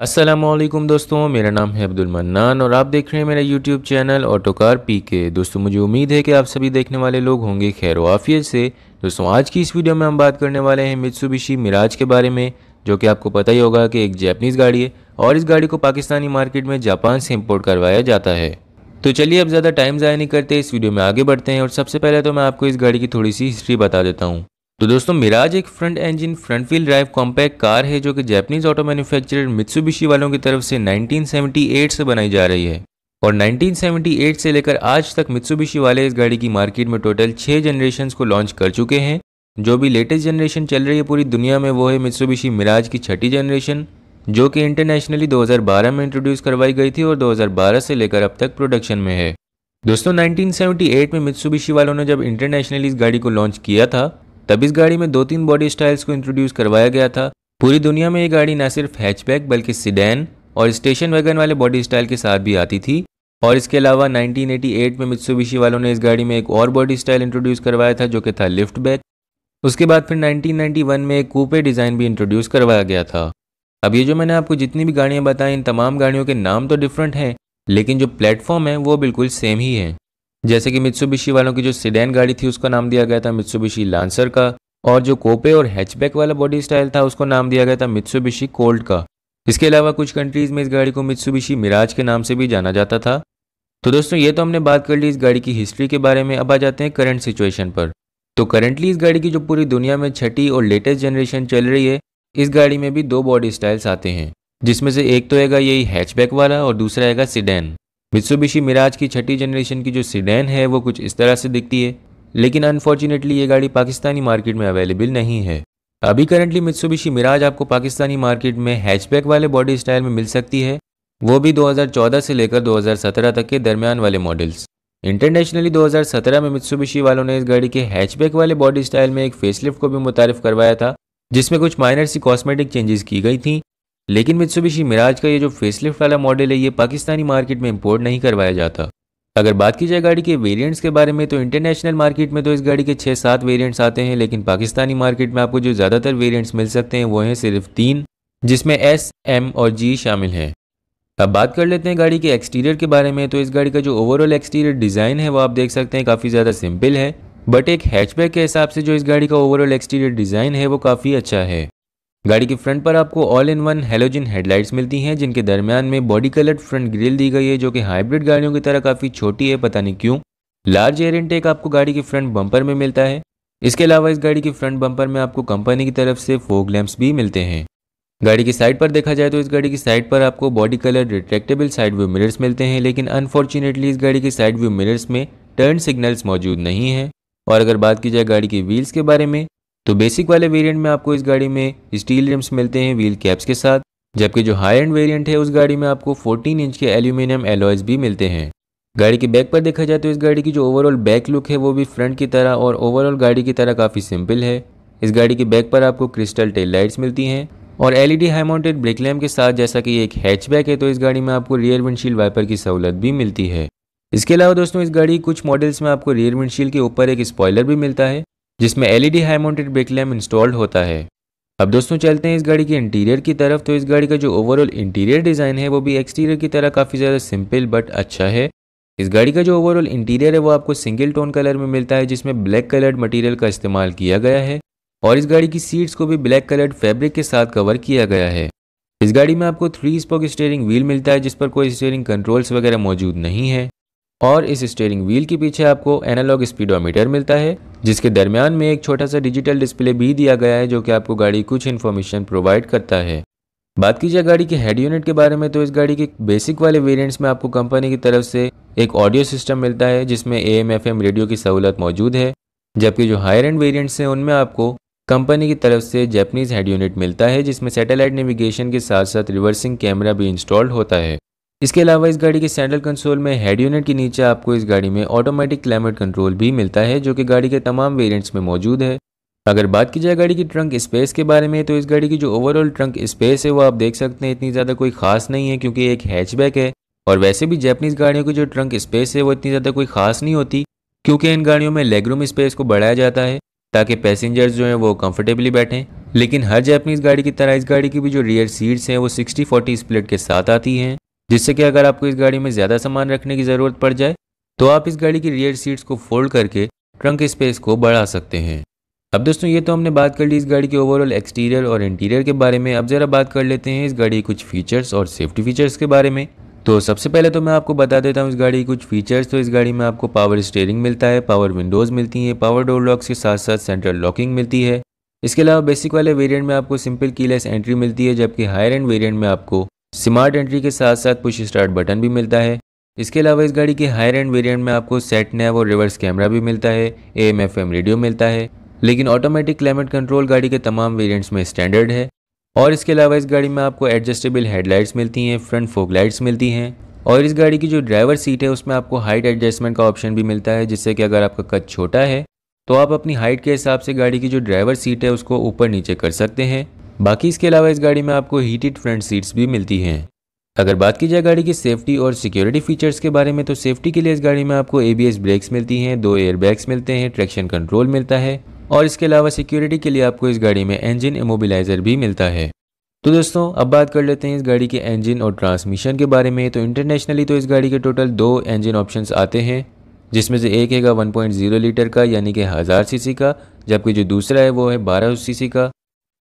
असलम दोस्तों, मेरा नाम है अब्दुल मन्नान और आप देख रहे हैं मेरा यूट्यूब चैनल ऑटोकार पी के दोस्तों, मुझे उम्मीद है कि आप सभी देखने वाले लोग होंगे खैर वाफियत से। दोस्तों, आज की इस वीडियो में हम बात करने वाले हैं मित्सुबिशी मिराज के बारे में, जो कि आपको पता ही होगा कि एक जैपनीज़ गाड़ी है और इस गाड़ी को पाकिस्तानी मार्केट में जापान से इम्पोर्ट करवाया जाता है। तो चलिए अब ज़्यादा टाइम ज़ाया नहीं करते, इस वीडियो में आगे बढ़ते हैं और सबसे पहले तो मैं आपको इस गाड़ी की थोड़ी सी हिस्ट्री बता देता हूँ। तो दोस्तों, मिराज एक front engine front wheel drive compact car है जो कि जैपनीज ऑटो मैन्युफैक्चरर मित्सुबिशी वालों की तरफ़ से 1978 से बनाई जा रही है। और 1978 से लेकर आज तक मित्सुबिशी वाले इस गाड़ी की मार्केट में टोटल छह जनरेशन को लॉन्च कर चुके हैं। जो भी लेटेस्ट जनरेशन चल रही है पूरी दुनिया में, वो है मित्सुबिशी मिराज की छठी जनरेशन जो कि इंटरनेशनली 2012 में इंट्रोड्यूस करवाई गई थी और 2012 से लेकर अब तक प्रोडक्शन में है। दोस्तों 1978 में मित्सुबिशी वालों ने जब इंटरनेशनली इस गाड़ी को लॉन्च किया था तब इस गाड़ी में दो तीन बॉडी स्टाइल्स को इंट्रोड्यूस करवाया गया था। पूरी दुनिया में ये गाड़ी न सिर्फ़ हैचबैक बल्कि सिडैन और स्टेशन वैगन वाले बॉडी स्टाइल के साथ भी आती थी। और इसके अलावा 1988 में मित्सुबिशी वालों ने इस गाड़ी में एक और बॉडी स्टाइल इंट्रोड्यूस करवाया था, जो कि था लिफ्ट बैक उसके बाद फिर 1991 में एक कूपे डिज़ाइन भी इंट्रोड्यूस करवाया गया था। अब ये जो मैंने आपको जितनी भी गाड़ियाँ बताई, इन तमाम गाड़ियों के नाम तो डिफरेंट हैं, लेकिन जो प्लेटफॉर्म है, वो बिल्कुल सेम ही है। जैसे कि मित्सुबिशी वालों की जो सिडैन गाड़ी थी, उसका नाम दिया गया था मित्सुबिशी लांसर का, और जो कोपे और हैचबैक वाला बॉडी स्टाइल था, उसको नाम दिया गया था मित्सुबिशी कोल्ड का। इसके अलावा कुछ कंट्रीज़ में इस गाड़ी को मित्सुबिशी मिराज के नाम से भी जाना जाता था। तो दोस्तों, ये तो हमने बात कर ली इस गाड़ी की हिस्ट्री के बारे में, अब आ जाते हैं करंट सिचुएशन पर। तो करंटली इस गाड़ी की जो पूरी दुनिया में छठी और लेटेस्ट जनरेशन चल रही है, इस गाड़ी में भी दो बॉडी स्टाइल्स आते हैं, जिसमें से एक तो हैगा यही हैचबैक वाला और दूसरा हैगा सिडैन मित्सुबिशी मिराज की छठी जनरेशन की जो सिडैन है, वो कुछ इस तरह से दिखती है। लेकिन अनफॉर्चुनेटली ये गाड़ी पाकिस्तानी मार्केट में अवेलेबल नहीं है। अभी करंटली मित्सुबिशी मिराज आपको पाकिस्तानी मार्केट में हैचबैक वाले बॉडी स्टाइल में मिल सकती है। वो भी 2014 से लेकर 2017 तक के दरमियान वाले मॉडल्स इंटरनेशनली 2017 में मित्सुबिशी वालों ने इस गाड़ी के हैचबैक वाले बॉडी स्टाइल में एक फेसलिफ्ट को भी मुतारफ करवाया था, जिसमें कुछ माइनर सी कॉस्मेटिक चेंजेस की गई थी। लेकिन मित्सुबिशी मिराज का ये जो फेसलिफ्ट वाला मॉडल है, ये पाकिस्तानी मार्केट में इम्पोर्ट नहीं करवाया जाता। अगर बात की जाए गाड़ी के वेरिएंट्स के बारे में तो इंटरनेशनल मार्केट में तो इस गाड़ी के छः सात वेरिएंट्स आते हैं, लेकिन पाकिस्तानी मार्केट में आपको जो ज़्यादातर वेरिएंट्स मिल सकते हैं, वो हैं सिर्फ़ तीन, जिसमें एस एम और जी शामिल हैं। अब बात कर लेते हैं गाड़ी के एक्सटीरियर के बारे में तो इस गाड़ी का जो ओवरऑल एक्सटीरियर डिज़ाइन है, वो आप देख सकते हैं काफ़ी ज़्यादा सिंपल है बट एक हैचबैक के हिसाब से जो इस गाड़ी का ओवरऑल एक्सटीरियर डिज़ाइन है, वो काफ़ी अच्छा है। गाड़ी के फ्रंट पर आपको all in one halogen headlights मिलती हैं, जिनके दरमियान में बॉडी कलर्ड फ्रंट ग्रिल दी गई है, जो कि हाइब्रिड गाड़ियों की तरह काफ़ी छोटी है, पता नहीं क्यों। लार्ज एयर इनटेक आपको गाड़ी के फ्रंट बम्पर में मिलता है। इसके अलावा इस गाड़ी के फ्रंट बम्पर में आपको कंपनी की तरफ़ से फोक लैंप्स भी मिलते हैं। गाड़ी की साइड पर देखा जाए तो इस गाड़ी की साइड पर आपको body colour retractable side view mirrors मिलते हैं, लेकिन अनफॉर्चुनेटली इस गाड़ी के साइड व्यू मिरर्स में टर्न सिग्नल्स मौजूद नहीं है। और अगर बात की जाए गाड़ी की व्हील्स के बारे में तो बेसिक वाले वेरिएंट में आपको इस गाड़ी में स्टील रिम्स मिलते हैं व्हील कैप्स के साथ, जबकि जो हाई एंड वेरिएंट है उस गाड़ी में आपको 14 इंच के एल्यूमिनियम एलॉयज भी मिलते हैं। गाड़ी के बैक पर देखा जाए तो इस गाड़ी की जो ओवरऑल बैक लुक है वो भी फ्रंट की तरह और ओवरऑल गाड़ी की तरह काफ़ी सिंपल है। इस गाड़ी के बैक पर आपको क्रिस्टल टेल लाइट्स मिलती हैं और LED high mounted brake lamp के साथ जैसा कि एक हैचबैक है तो इस गाड़ी में आपको रियर विंडशील्ड वाइपर की सहूलत भी मिलती है। इसके अलावा दोस्तों, इस गाड़ी कुछ मॉडल्स में आपको रियर विंडशील्ड के ऊपर एक स्पॉयलर भी मिलता है। जिसमें LED high mounted brake lamp installed होता है। अब दोस्तों चलते हैं इस गाड़ी के इंटीरियर की तरफ़। तो इस गाड़ी का जो ओवरऑल इंटीरियर डिज़ाइन है, वो भी एक्सटीरियर की तरह काफ़ी ज़्यादा सिंपल बट अच्छा है। इस गाड़ी का जो ओवरऑल इंटीरियर है, वो आपको सिंगल टोन कलर में मिलता है, जिसमें ब्लैक कलर्ड मटेरियल का इस्तेमाल किया गया है और इस गाड़ी की सीट्स को भी ब्लैक कलर्ड फैब्रिक के साथ कवर किया गया है। इस गाड़ी में आपको थ्री स्पोक स्टेयरिंग व्हील मिलता है, जिस पर कोई स्टेयरिंग कंट्रोल्स वगैरह मौजूद नहीं है। और इस स्टेयरिंग व्हील के पीछे आपको एनालॉग स्पीडोमीटर मिलता है, जिसके दरमियान में एक छोटा सा डिजिटल डिस्प्ले भी दिया गया है, जो कि आपको गाड़ी कुछ इन्फॉर्मेशन प्रोवाइड करता है। बात की जाए गाड़ी के हेड यूनिट के बारे में तो इस गाड़ी के बेसिक वाले वेरिएंट्स में आपको कंपनी की तरफ़ से एक ऑडियो सिस्टम मिलता है, जिसमें A M F M radio की सहूलत मौजूद है, जबकि जो हायर एंड वेरिएंट्स हैं, उनमें आपको कंपनी की तरफ़ से जैपनीज हेड यूनिट मिलता है, जिसमें सैटेलाइट नेविगेशन के साथ साथ रिवर्सिंग कैमरा भी इंस्टॉल्ड होता है। इसके अलावा इस गाड़ी के सेंट्रल कंसोल में हेड यूनिट के नीचे आपको इस गाड़ी में ऑटोमेटिक क्लाइमेट कंट्रोल भी मिलता है, जो कि गाड़ी के तमाम वेरिएंट्स में मौजूद है। अगर बात की जाए गाड़ी की ट्रंक स्पेस के बारे में तो इस गाड़ी की जो ओवरऑल ट्रंक स्पेस है, वो आप देख सकते हैं, इतनी ज़्यादा कोई खास नहीं है, क्योंकि एक हैचबैक है। और वैसे भी जैपनीज़ गाड़ियों की जो ट्रंक स्पेस है, वो इतनी ज़्यादा कोई खास नहीं होती, क्योंकि इन गाड़ियों में लेगरूम स्पेस को बढ़ाया जाता है, ताकि पैसेंजर्स जो हैं, वो कंफर्टेबली बैठें। लेकिन हर जैपनीज गाड़ी की तरह, इस गाड़ी की भी जो रियर सीट्स हैं, वो 60-40 स्प्लिट के साथ आती हैं। जिससे कि अगर आपको इस गाड़ी में ज़्यादा सामान रखने की ज़रूरत पड़ जाए तो आप इस गाड़ी की रियर सीट्स को फोल्ड करके ट्रंक स्पेस को बढ़ा सकते हैं। अब दोस्तों, ये तो हमने बात कर ली इस गाड़ी के ओवरऑल एक्सटीरियर और इंटीरियर के बारे में। अब ज़रा बात कर लेते हैं इस गाड़ी के कुछ फीचर्स और सेफ्टी फीचर्स के बारे में। तो सबसे पहले तो मैं आपको बता देता हूँ इस गाड़ी के कुछ फीचर्स तो इस गाड़ी में आपको पावर स्टेयरिंग मिलता है पावर विंडोज़ मिलती है पावर डोर लॉक्स के साथ साथ सेंट्रल लॉकिंग मिलती है। इसके अलावा बेसिक वाले वेरिएंट में आपको सिंपल कीलेस एंट्री मिलती है, जबकि हायर एंड वेरिएंट में आपको स्मार्ट एंट्री के साथ साथ पुश स्टार्ट बटन भी मिलता है। इसके अलावा इस गाड़ी के हायर एंड वेरिएंट में आपको सेट नैव और रिवर्स कैमरा भी मिलता है A M F M radio मिलता है। लेकिन ऑटोमेटिक क्लाइमेट कंट्रोल गाड़ी के तमाम वेरिएंट्स में स्टैंडर्ड है। और इसके अलावा इस गाड़ी में आपको एडजस्टेबल हेडलाइट्स मिलती हैं फ्रंट फोक लाइट्स मिलती हैं। और इस गाड़ी की जो ड्राइवर सीट है, उसमें आपको हाइट एडजस्टमेंट का ऑप्शन भी मिलता है, जिससे कि अगर आपका कद छोटा है तो आप अपनी हाइट के हिसाब से गाड़ी की जो ड्राइवर सीट है, उसको ऊपर नीचे कर सकते हैं। बाकी इसके अलावा इस गाड़ी में आपको हीटेड फ्रंट सीट्स भी मिलती हैं। अगर बात की जाए गाड़ी की सेफ्टी और सिक्योरिटी फीचर्स के बारे में तो सेफ्टी के लिए इस गाड़ी में आपको एबीएस ब्रेक्स मिलती हैं, दो एयर बैग्स मिलते हैं ट्रैक्शन कंट्रोल मिलता है, और इसके अलावा सिक्योरिटी के लिए आपको इस गाड़ी में इंजन इमोबिलाइजर भी मिलता है। तो दोस्तों, अब बात कर लेते हैं इस गाड़ी के इंजन और ट्रांसमिशन के बारे में। तो इंटरनेशनली तो इस गाड़ी के टोटल दो इंजन ऑप्शंस आते हैं, जिसमें से एक हैगा 1.0 लीटर का, यानी कि हज़ार सीसी का, जबकि जो दूसरा है वो है बारह सीसी का।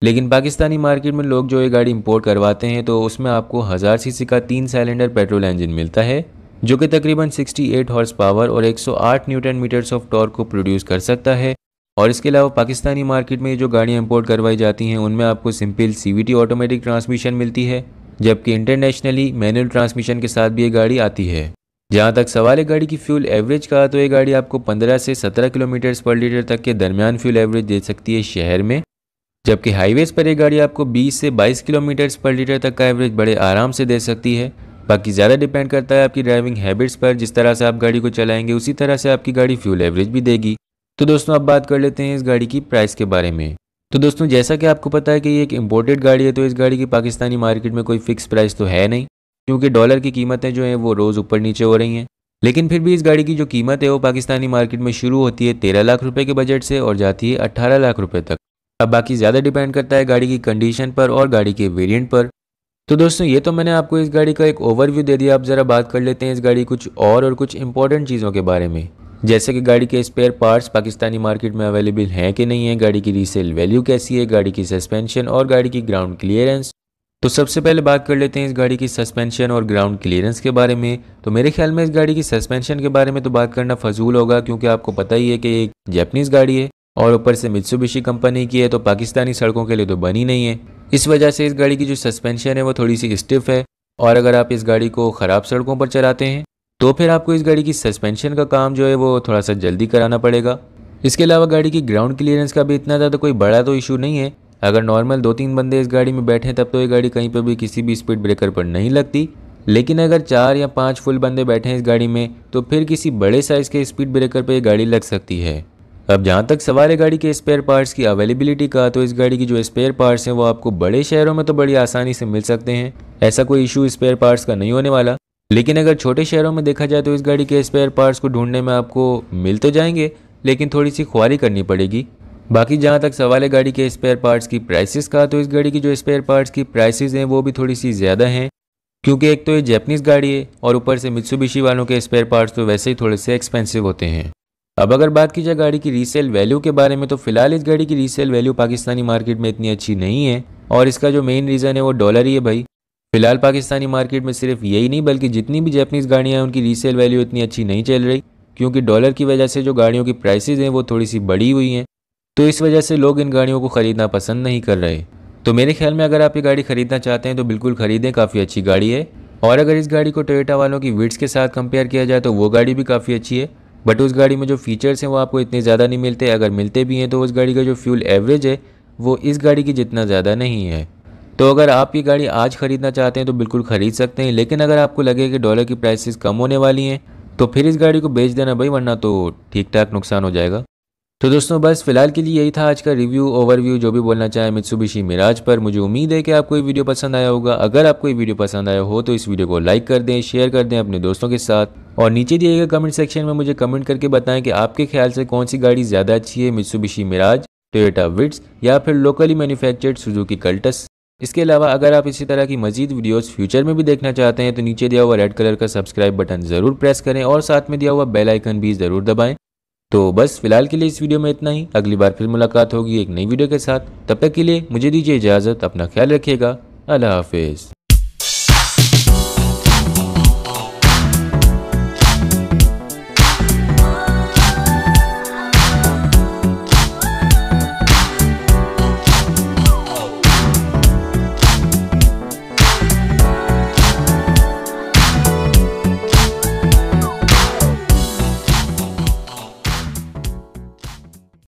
लेकिन पाकिस्तानी मार्केट में लोग जो ये गाड़ी इंपोर्ट करवाते हैं तो उसमें आपको हज़ार सीसी का तीन सिलेंडर पेट्रोल इंजन मिलता है, जो कि तकरीबन 68 हॉर्स पावर और 108 न्यूटन मीटर्स ऑफ़ टॉर्क को प्रोड्यूस कर सकता है। और इसके अलावा पाकिस्तानी मार्केट में जो गाड़ियाँ इंपोर्ट करवाई जाती हैं, उनमें आपको सिंपल सीवीटी ऑटोमेटिक ट्रांसमिशन मिलती है, जबकि इंटरनेशनली मैनुअल ट्रांसमिशन के साथ भी ये गाड़ी आती है। जहाँ तक सवाल है गाड़ी की फ्यूल एवरेज का तो ये गाड़ी आपको 15 से 17 किलोमीटर पर लीटर तक के दरमियान फ्यूल एवरेज दे सकती है शहर में। जबकि हाईवेज पर ये गाड़ी आपको 20 से 22 किलोमीटर पर लीटर तक का एवरेज बड़े आराम से दे सकती है। बाकी ज़्यादा डिपेंड करता है आपकी ड्राइविंग हैबिट्स पर, जिस तरह से आप गाड़ी को चलाएँगे, उसी तरह से आपकी गाड़ी फ्यूल एवरेज भी देगी। तो दोस्तों, अब बात कर लेते हैं इस गाड़ी की प्राइस के बारे में। तो दोस्तों, जैसा कि आपको पता है कि ये एक इम्पोर्टेड गाड़ी है तो इस गाड़ी की पाकिस्तानी मार्केट में कोई फिक्स प्राइस तो है नहीं, क्योंकि डॉलर की कीमतें जो हैं, वो रोज़ ऊपर नीचे हो रही हैं। लेकिन फिर भी इस गाड़ी की जो कीमत है, वो पाकिस्तानी मार्केट में शुरू होती है तेरह लाख रुपए के बजट से और जाती है अट्ठारह लाख रुपए तक। अब बाकी ज़्यादा डिपेंड करता है गाड़ी की कंडीशन पर और गाड़ी के वेरिएंट पर। तो दोस्तों, ये तो मैंने आपको इस गाड़ी का एक ओवरव्यू दे दिया। अब ज़रा बात कर लेते हैं इस गाड़ी कुछ और और कुछ इंपॉर्टेंट चीज़ों के बारे में। जैसे कि गाड़ी के स्पेयर पार्ट्स पाकिस्तानी मार्केट में अवेलेबल हैं कि नहीं है, गाड़ी की रीसेल वैल्यू कैसी है, गाड़ी की सस्पेंशन और गाड़ी की ग्राउंड क्लियरेंस तो सबसे पहले बात कर लेते हैं इस गाड़ी की सस्पेंशन और ग्राउंड क्लियरेंस के बारे में। तो मेरे ख्याल में इस गाड़ी की सस्पेंशन के बारे में तो बात करना फजूल होगा, क्योंकि आपको पता ही है कि एक जैपनीज़ गाड़ी है। और ऊपर से मित्सुबिशी कंपनी की है तो पाकिस्तानी सड़कों के लिए तो बनी नहीं है। इस वजह से इस गाड़ी की जो सस्पेंशन है, वो थोड़ी सी स्टिफ है। और अगर आप इस गाड़ी को ख़राब सड़कों पर चलाते हैं तो फिर आपको इस गाड़ी की सस्पेंशन का काम जो है, वो थोड़ा सा जल्दी कराना पड़ेगा। इसके अलावा गाड़ी की ग्राउंड क्लियरेंस का भी इतना ज़्यादा कोई बड़ा तो इशू नहीं है। अगर नॉर्मल दो तीन बंदे इस गाड़ी में बैठे, तब तो ये गाड़ी कहीं पर भी किसी भी स्पीड ब्रेकर पर नहीं लगती। लेकिन अगर चार या पाँच फुल बंदे बैठे हैं इस गाड़ी में तो फिर किसी बड़े साइज़ के स्पीड ब्रेकर पर यह गाड़ी लग सकती है। अब जहाँ तक सवाल है गाड़ी के स्पेयर पार्ट्स की अवेलेबिलिटी का तो इस गाड़ी की जो स्पेयर पार्ट्स हैं, वो आपको बड़े शहरों में तो बड़ी आसानी से मिल सकते हैं। ऐसा कोई इशू स्पेयर पार्ट्स का नहीं होने वाला। लेकिन अगर छोटे शहरों में देखा जाए तो इस गाड़ी के स्पेयर पार्ट्स को ढूँढने में आपको मिल तो जाएँगे, लेकिन थोड़ी सी ख्वारी करनी पड़ेगी। बाकी जहाँ तक सवाल है गाड़ी के स्पेयर पार्ट्स की प्राइसेस का तो इस गाड़ी की जो स्पेयर पार्ट्स की प्राइसेस हैं, वो भी थोड़ी सी ज़्यादा हैं। क्योंकि एक तो ये जैपनीज़ गाड़ी है, और ऊपर से मित्सुबिशी वालों के स्पेयर पार्ट्स तो वैसे ही थोड़े से एक्सपेंसिव होते हैं। अब अगर बात की जाए गाड़ी की रीसेल वैल्यू के बारे में तो फ़िलहाल इस गाड़ी की रीसेल वैल्यू पाकिस्तानी मार्केट में इतनी अच्छी नहीं है। और इसका जो मेन रीज़न है, वो डॉलर ही है भाई। फ़िलहाल पाकिस्तानी मार्केट में सिर्फ़ यही नहीं, बल्कि जितनी भी जैपनीज़ गाड़ियाँ हैं, उनकी रीसेल वैल्यू इतनी अच्छी नहीं चल रही, क्योंकि डॉलर की वजह से जो गाड़ियों की प्राइसेज हैं, वो थोड़ी सी बढ़ी हुई हैं। तो इस वजह से लोग इन गाड़ियों को ख़रीदना पसंद नहीं कर रहे। तो मेरे ख्याल में अगर आप ये गाड़ी ख़रीदना चाहते हैं तो बिल्कुल ख़रीदें, काफ़ी अच्छी गाड़ी है। और अगर इस गाड़ी को टोयोटा वालों की विड्स के साथ कंपेयर किया जाए तो वो गाड़ी भी काफ़ी अच्छी है। बट उस गाड़ी में जो फीचर्स हैं वो आपको इतने ज़्यादा नहीं मिलते। अगर मिलते भी हैं तो उस गाड़ी का जो फ्यूल एवरेज है, वो इस गाड़ी की जितना ज़्यादा नहीं है। तो अगर आप ये गाड़ी आज ख़रीदना चाहते हैं तो बिल्कुल ख़रीद सकते हैं। लेकिन अगर आपको लगे कि डॉलर की प्राइसेस कम होने वाली हैं तो फिर इस गाड़ी को बेच देना भाई, वरना तो ठीक ठाक नुकसान हो जाएगा। तो दोस्तों, बस फ़िलहाल के लिए यही था आज का रिव्यू ओवरव्यू जो भी बोलना चाहे मित्सुबिशी मिराज पर। मुझे उम्मीद है कि आपको ये वीडियो पसंद आया होगा। अगर आपको ये वीडियो पसंद आया हो तो इस वीडियो को लाइक कर दें शेयर कर दें अपने दोस्तों के साथ। और नीचे दिए गए कमेंट सेक्शन में मुझे कमेंट करके बताएँ कि आपके ख्याल से कौन सी गाड़ी ज़्यादा अच्छी है मित्सुबिशी मिराज टोयोटा विट्स या फिर लोकली मैन्युफैक्चर्ड सुजुकी कल्टस इसके अलावा, अगर आप इसी तरह की मजीद वीडियोस फ्यूचर में भी देखना चाहते हैं तो नीचे दिया हुआ रेड कलर का सब्सक्राइब बटन ज़रूर प्रेस करें और साथ में दिया हुआ बेल आइकन भी ज़रूर दबाएँ। तो बस, फ़िलहाल के लिए इस वीडियो में इतना ही। अगली बार फिर मुलाकात होगी एक नई वीडियो के साथ। तब तक के लिए मुझे दीजिए इजाज़त, अपना ख्याल रखिएगा। अल्लाह हाफिज़।